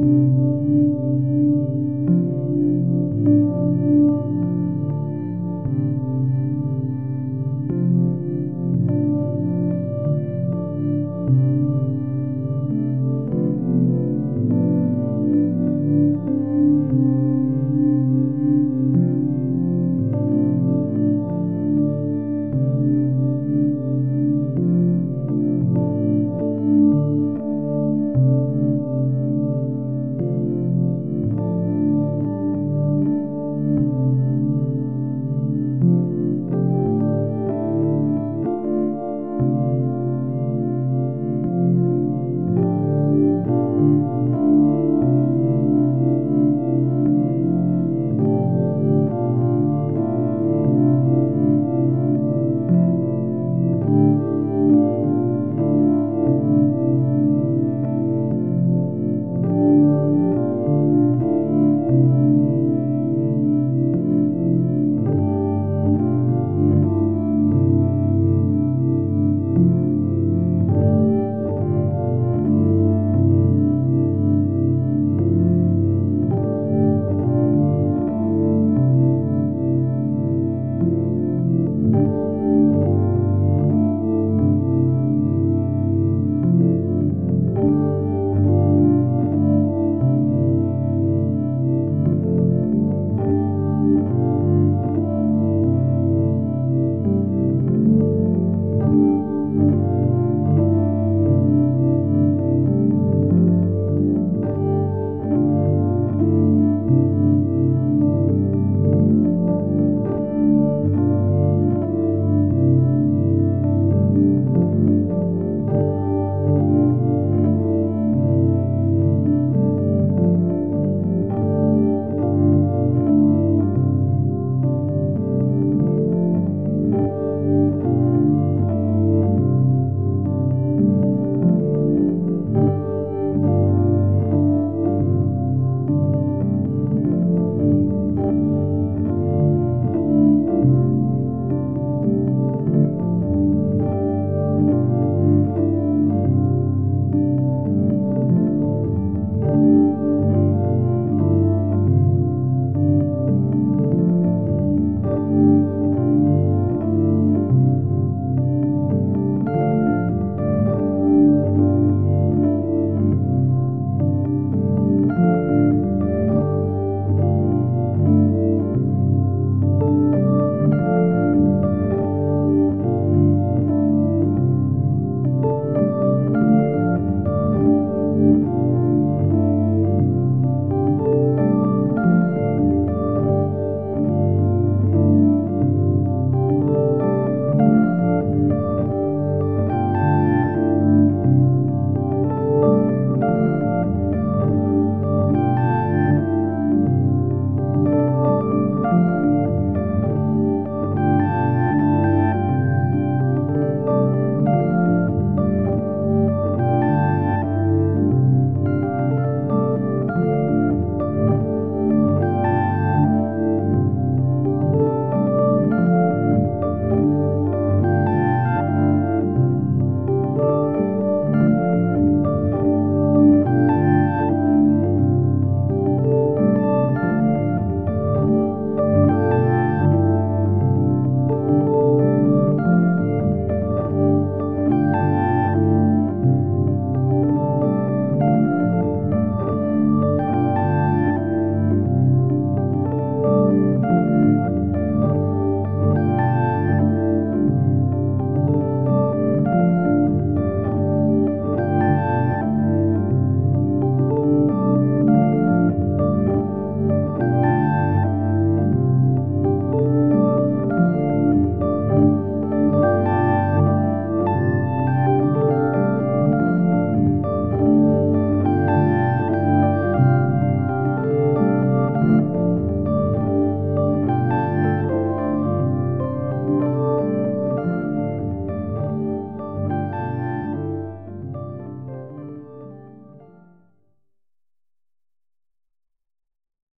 you.